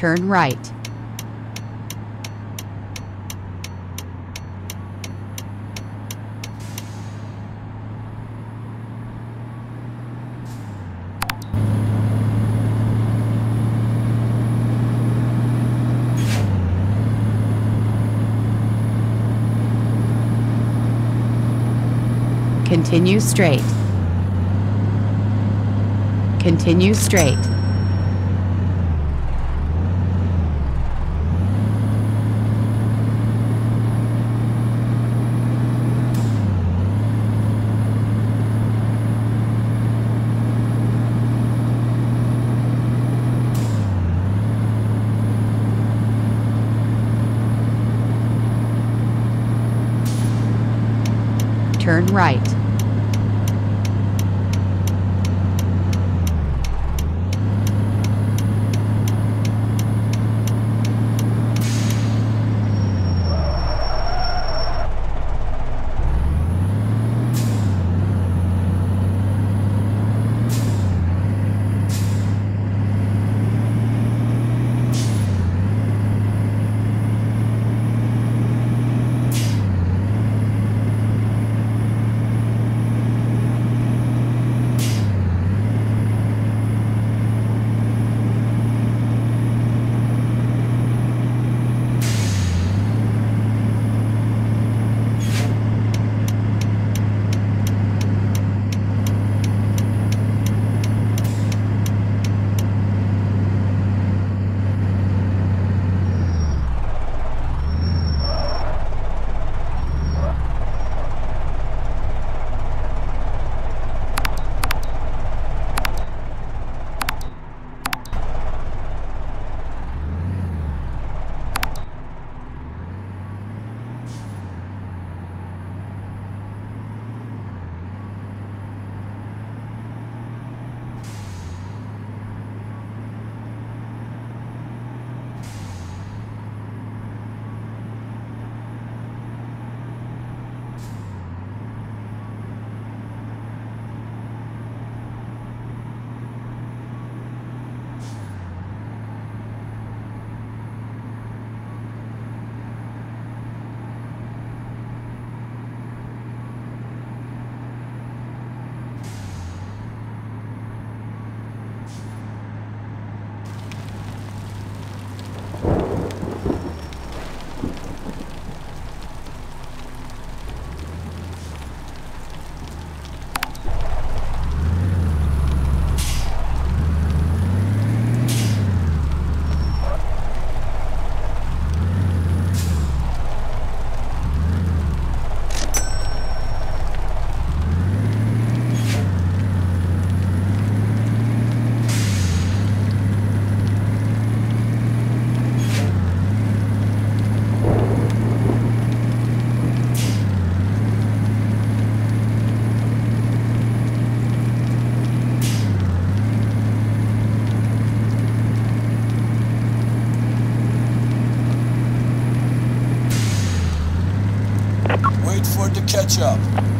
Turn right. Continue straight. Continue straight. Turn right. Catch up.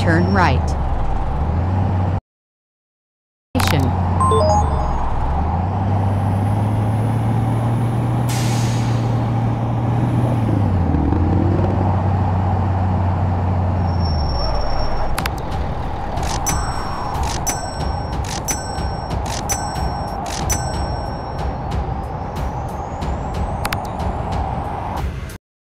turn right.